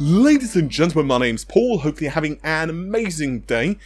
Ladies and gentlemen, my name's Paul, hopefully you're having an amazing day.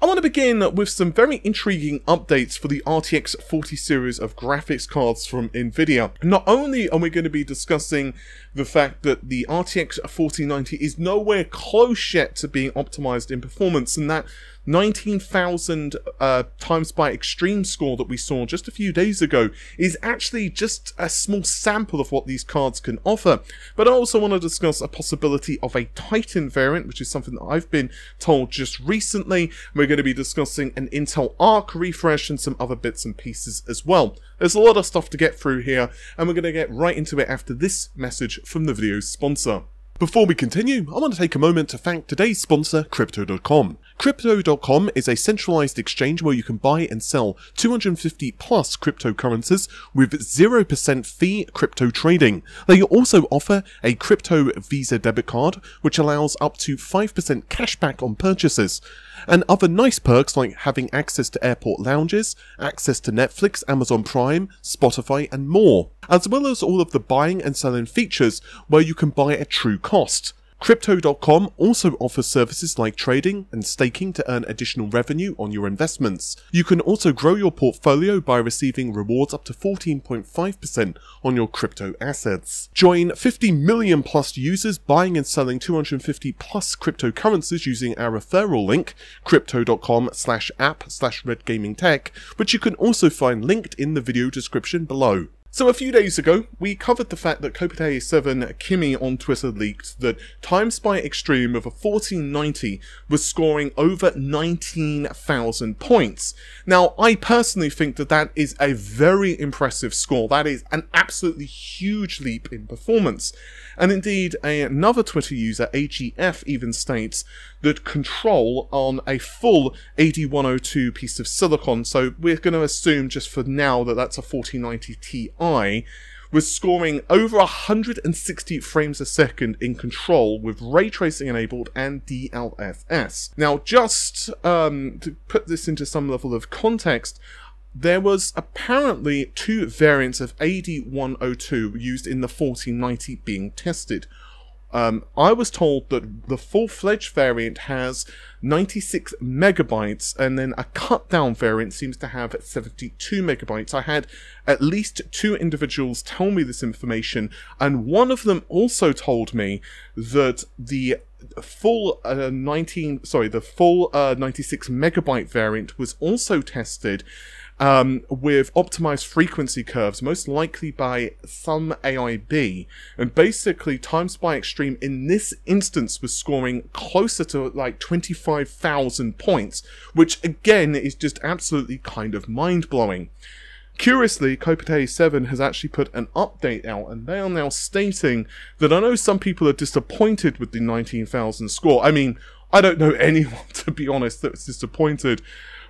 I want to begin with some very intriguing updates for the RTX 40 series of graphics cards from Nvidia. Not only are we going to be discussing the fact that the RTX 4090 is nowhere close yet to being optimized in performance and that 19,000 uh, Time Spy Extreme score that we saw just a few days ago is actually just a small sample of what these cards can offer. But I also want to discuss a possibility of a Titan variant, which is something that I've been told just recently. We're going to be discussing an Intel Arc refresh and some other bits and pieces as well. There's a lot of stuff to get through here, and we're going to get right into it after this message from the video's sponsor. Before we continue, I want to take a moment to thank today's sponsor, Crypto.com. Crypto.com is a centralized exchange where you can buy and sell 250 plus cryptocurrencies with 0% fee crypto trading. They also offer a crypto Visa debit card, which allows up to 5% cashback on purchases, and other nice perks like having access to airport lounges, access to Netflix, Amazon Prime, Spotify, and more, as well as all of the buying and selling features where you can buy at true cost. Crypto.com also offers services like trading and staking to earn additional revenue on your investments. You can also grow your portfolio by receiving rewards up to 14.5% on your crypto assets. Join 50 million plus users buying and selling 250 plus cryptocurrencies using our referral link, crypto.com slash app slash redgamingtech, which you can also find linked in the video description below. So a few days ago, we covered the fact that Kopite7 Kimi on Twitter leaked that Time Spy Extreme of a 4090 was scoring over 19,000 points. Now, I personally think that that is a very impressive score. That is an absolutely huge leap in performance. And indeed, another Twitter user, AGF, even states that control on a full AD102 piece of silicon, so we're going to assume just for now that that's a 4090 Ti, was scoring over 160 frames a second in control with ray tracing enabled and DLSS. Now, just um, to put this into some level of context, there was apparently two variants of AD102 used in the 4090 being tested. Um, I was told that the full-fledged variant has 96 megabytes, and then a cut-down variant seems to have 72 megabytes. I had at least two individuals tell me this information, and one of them also told me that the full uh, 19 sorry the full uh, 96 megabyte variant was also tested um, with optimized frequency curves, most likely by some AIB. And basically, Time Spy Extreme in this instance was scoring closer to like 25,000 points, which again is just absolutely kind of mind blowing. Curiously, Kopite 7 has actually put an update out, and they are now stating that I know some people are disappointed with the 19,000 score. I mean, I don't know anyone, to be honest, that's disappointed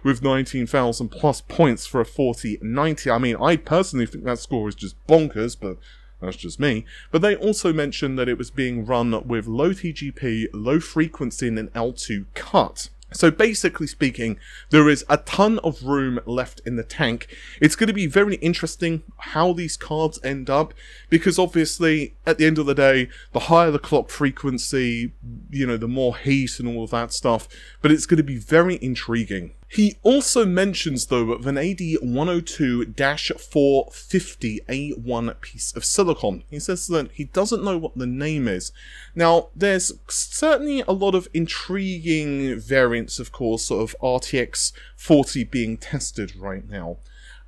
with 19,000 plus points for a 40-90. I mean, I personally think that score is just bonkers, but that's just me. But they also mentioned that it was being run with low TGP, low frequency, and an L2 cut. So basically speaking, there is a ton of room left in the tank. It's going to be very interesting how these cards end up, because obviously, at the end of the day, the higher the clock frequency, you know, the more heat and all of that stuff, but it's going to be very intriguing. He also mentions, though, of an AD 102-450 A1 piece of silicon. He says that he doesn't know what the name is. Now, there's certainly a lot of intriguing variants, of course, of RTX 40 being tested right now.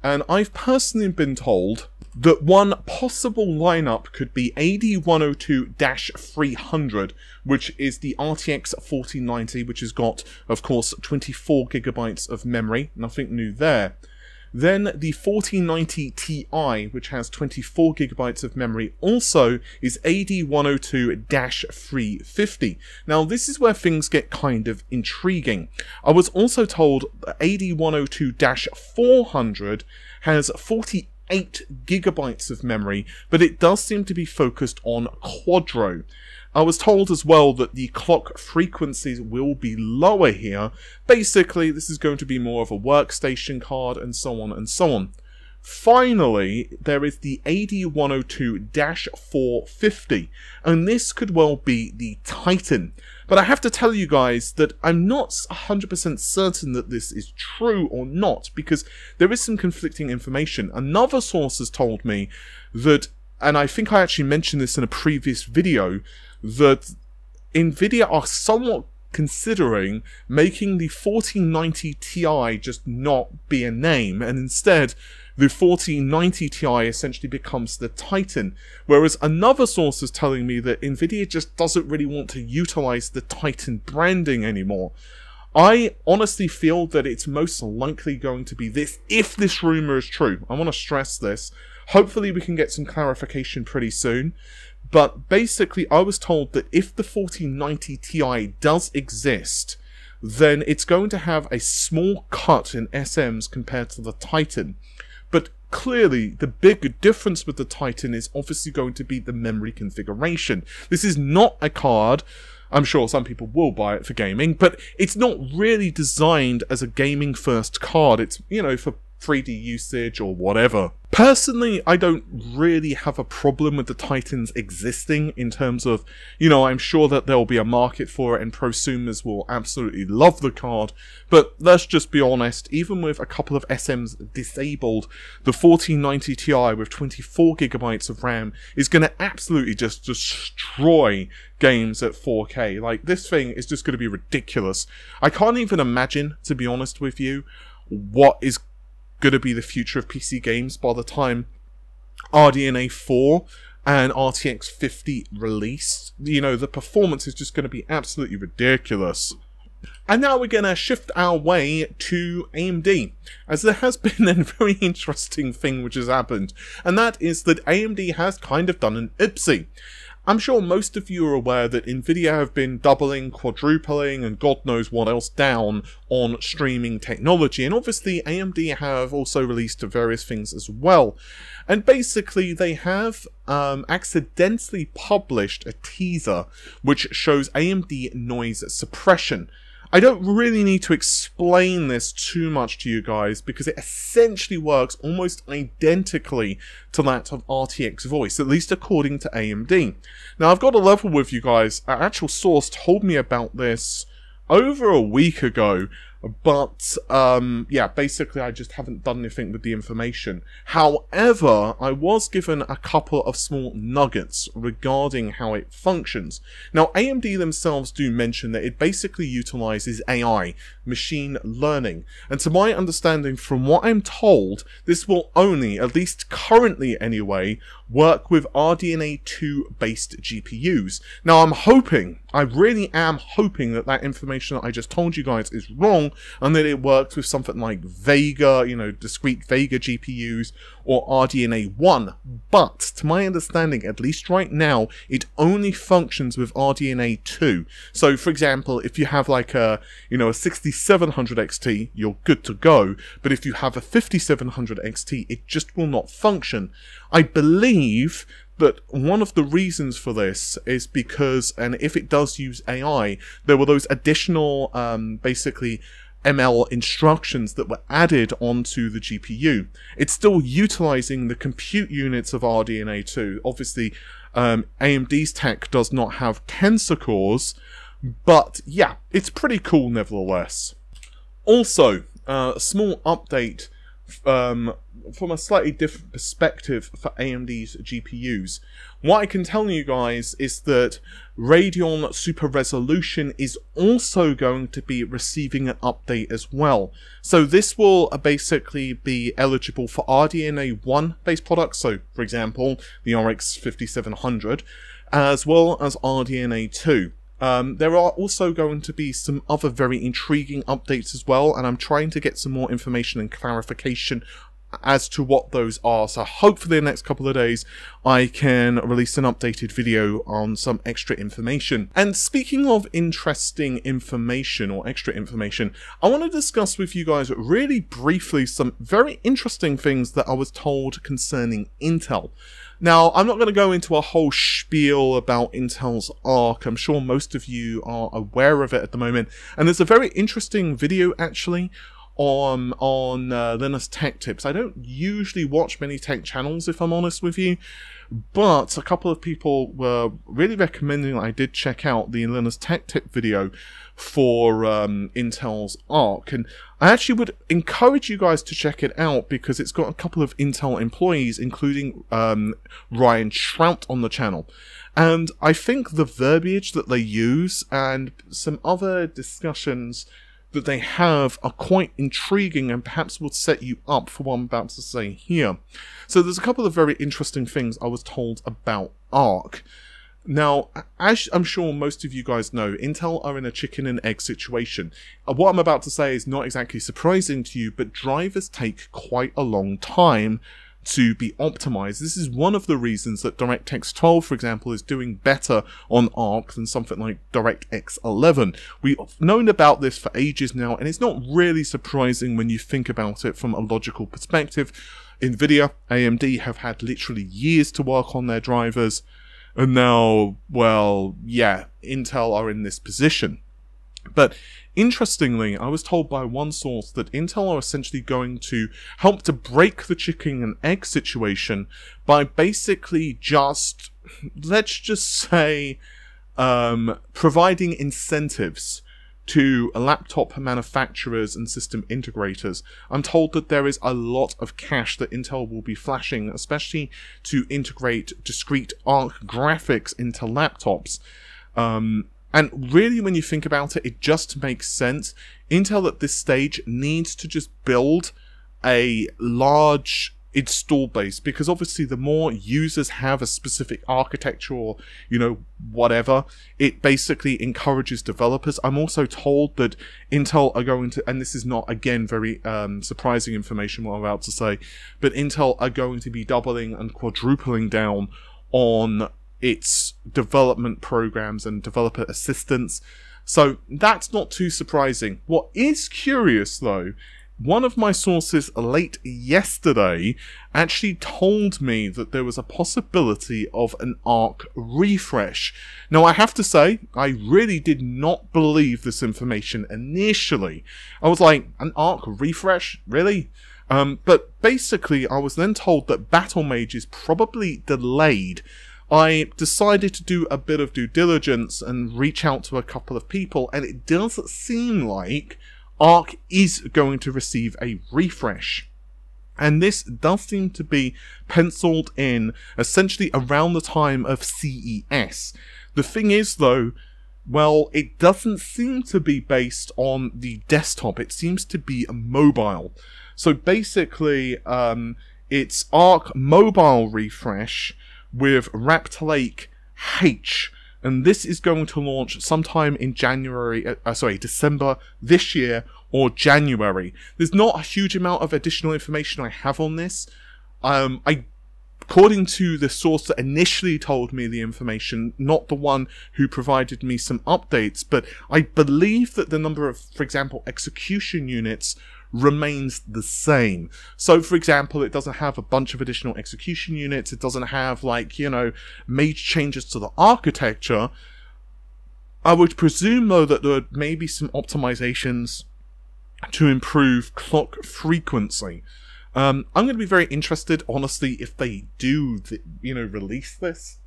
And I've personally been told that one possible lineup could be AD102-300, which is the RTX 4090, which has got, of course, 24 gigabytes of memory, nothing new there. Then the 4090 Ti, which has 24 gigabytes of memory, also is AD102-350. Now, this is where things get kind of intriguing. I was also told that AD102-400 has 48 8 gigabytes of memory, but it does seem to be focused on Quadro. I was told as well that the clock frequencies will be lower here. Basically, this is going to be more of a workstation card and so on and so on. Finally, there is the AD102-450, and this could well be the Titan. But I have to tell you guys that I'm not 100% certain that this is true or not, because there is some conflicting information. Another source has told me that, and I think I actually mentioned this in a previous video, that Nvidia are somewhat considering making the 4090 Ti just not be a name, and instead the 4090 Ti essentially becomes the Titan, whereas another source is telling me that Nvidia just doesn't really want to utilize the Titan branding anymore. I honestly feel that it's most likely going to be this, if this rumor is true. I want to stress this. Hopefully we can get some clarification pretty soon. But basically, I was told that if the 4090 Ti does exist, then it's going to have a small cut in SMs compared to the Titan. Clearly, the big difference with the Titan is obviously going to be the memory configuration. This is not a card. I'm sure some people will buy it for gaming, but it's not really designed as a gaming first card. It's, you know, for 3D usage or whatever. Personally, I don't really have a problem with the Titans existing in terms of, you know, I'm sure that there'll be a market for it and prosumers will absolutely love the card, but let's just be honest, even with a couple of SMs disabled, the 4090 Ti with 24GB of RAM is going to absolutely just destroy games at 4K. Like, this thing is just going to be ridiculous. I can't even imagine, to be honest with you, what is going to be the future of PC games by the time RDNA 4 and RTX 50 release. You know, the performance is just going to be absolutely ridiculous. And now we're going to shift our way to AMD, as there has been a very interesting thing which has happened, and that is that AMD has kind of done an Ipsy. I'm sure most of you are aware that Nvidia have been doubling, quadrupling, and God knows what else down on streaming technology, and obviously AMD have also released various things as well. And basically, they have um, accidentally published a teaser which shows AMD noise suppression. I don't really need to explain this too much to you guys because it essentially works almost identically to that of RTX voice, at least according to AMD. Now I've got a level with you guys, an actual source told me about this over a week ago but um, yeah, basically I just haven't done anything with the information. However, I was given a couple of small nuggets regarding how it functions. Now, AMD themselves do mention that it basically utilizes AI, machine learning, and to my understanding, from what I'm told, this will only, at least currently anyway, work with RDNA 2 based GPUs. Now, I'm hoping, I really am hoping that that information that I just told you guys is wrong and that it works with something like Vega, you know, discrete Vega GPUs or RDNA 1. But to my understanding, at least right now, it only functions with RDNA 2. So for example, if you have like a, you know, a 6700 XT, you're good to go. But if you have a 5700 XT, it just will not function. I believe that one of the reasons for this is because, and if it does use AI, there were those additional, um, basically, ML instructions that were added onto the GPU. It's still utilizing the compute units of RDNA 2. Obviously, um, AMD's tech does not have tensor cores, but yeah, it's pretty cool nevertheless. Also, uh, a small update um, from a slightly different perspective for AMD's GPUs. What I can tell you guys is that Radeon Super Resolution is also going to be receiving an update as well. So this will basically be eligible for RDNA 1 based products, so for example, the RX 5700, as well as RDNA 2. Um, there are also going to be some other very intriguing updates as well, and I'm trying to get some more information and clarification as to what those are. So hopefully in the next couple of days I can release an updated video on some extra information. And speaking of interesting information or extra information, I want to discuss with you guys really briefly some very interesting things that I was told concerning Intel. Now, I'm not going to go into a whole spiel about Intel's ARC. I'm sure most of you are aware of it at the moment. And there's a very interesting video, actually, on on uh, Linus Tech Tips. I don't usually watch many tech channels, if I'm honest with you, but a couple of people were really recommending I did check out the Linus Tech Tip video for um, Intel's Arc, and I actually would encourage you guys to check it out because it's got a couple of Intel employees, including um, Ryan Shrout on the channel. And I think the verbiage that they use and some other discussions that they have are quite intriguing and perhaps will set you up for what I'm about to say here. So there's a couple of very interesting things I was told about ARC. Now, as I'm sure most of you guys know, Intel are in a chicken and egg situation. Uh, what I'm about to say is not exactly surprising to you, but drivers take quite a long time to be optimized. This is one of the reasons that DirectX 12, for example, is doing better on ARC than something like DirectX 11. We've known about this for ages now, and it's not really surprising when you think about it from a logical perspective. NVIDIA, AMD have had literally years to work on their drivers, and now, well, yeah, Intel are in this position. But interestingly, I was told by one source that Intel are essentially going to help to break the chicken and egg situation by basically just, let's just say, um, providing incentives to laptop manufacturers and system integrators. I'm told that there is a lot of cash that Intel will be flashing, especially to integrate discrete ARC graphics into laptops. Um, and really, when you think about it, it just makes sense. Intel at this stage needs to just build a large install base because obviously the more users have a specific architecture or you know whatever it basically encourages developers i'm also told that intel are going to and this is not again very um, surprising information what i'm about to say but intel are going to be doubling and quadrupling down on its development programs and developer assistance. So that's not too surprising. What is curious though, one of my sources late yesterday actually told me that there was a possibility of an ARC refresh. Now I have to say, I really did not believe this information initially. I was like, an ARC refresh? Really? Um, but basically, I was then told that Battlemage is probably delayed I decided to do a bit of due diligence and reach out to a couple of people, and it does seem like Arc is going to receive a refresh. And this does seem to be penciled in essentially around the time of CES. The thing is, though, well, it doesn't seem to be based on the desktop, it seems to be mobile. So basically, um, it's Arc Mobile Refresh with Raptor Lake H. And this is going to launch sometime in January, uh, uh, sorry, December this year or January. There's not a huge amount of additional information I have on this. Um, I according to the source that initially told me the information, not the one who provided me some updates, but I believe that the number of, for example, execution units remains the same. So, for example, it doesn't have a bunch of additional execution units, it doesn't have, like, you know, major changes to the architecture. I would presume, though, that there may be some optimizations to improve clock frequency. Um, I'm going to be very interested, honestly, if they do, th- you know, release this.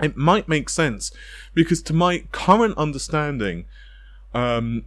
It might make sense because, to my current understanding, um,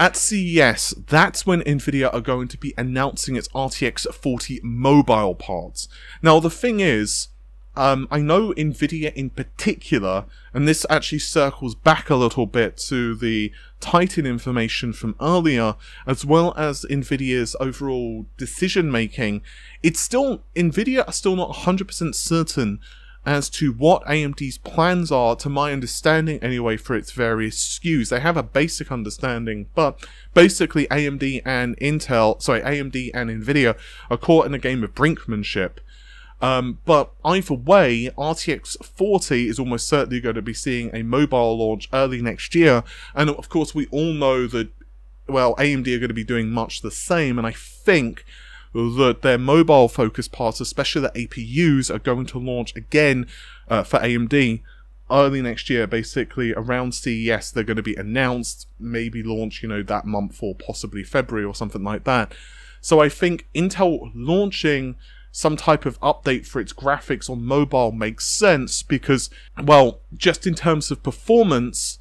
at CES, that's when Nvidia are going to be announcing its RTX 40 mobile parts. Now, the thing is, um, I know Nvidia in particular, and this actually circles back a little bit to the Titan information from earlier, as well as Nvidia's overall decision making. It's still, Nvidia are still not 100% certain as to what AMD's plans are, to my understanding anyway, for its various SKUs. They have a basic understanding, but basically AMD and Intel, sorry, AMD and Nvidia are caught in a game of brinkmanship. Um, but either way, RTX 40 is almost certainly going to be seeing a mobile launch early next year, and of course we all know that, well, AMD are going to be doing much the same, and I think that their mobile focused parts, especially the APUs, are going to launch again uh, for AMD early next year, basically around CES, they're going to be announced, maybe launch, you know, that month or possibly February or something like that. So I think Intel launching some type of update for its graphics on mobile makes sense because, well, just in terms of performance,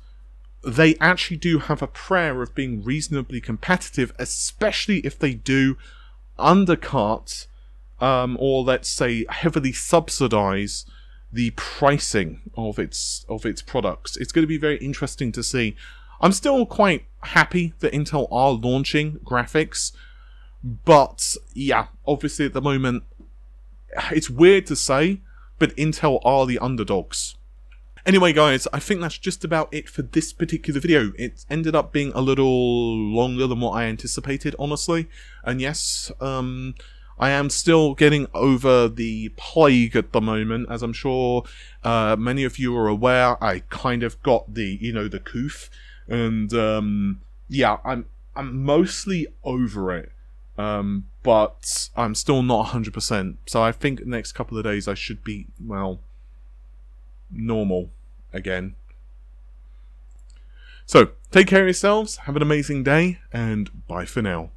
they actually do have a prayer of being reasonably competitive, especially if they do undercut um, or let's say heavily subsidize the pricing of its of its products. It's going to be very interesting to see. I'm still quite happy that Intel are launching graphics, but yeah, obviously at the moment it's weird to say, but Intel are the underdogs. Anyway, guys, I think that's just about it for this particular video. It ended up being a little longer than what I anticipated, honestly. And yes, um, I am still getting over the plague at the moment, as I'm sure uh, many of you are aware. I kind of got the, you know, the coof, and um, yeah, I'm I'm mostly over it, um, but I'm still not 100%. So I think next couple of days I should be well normal again. So take care of yourselves, have an amazing day, and bye for now.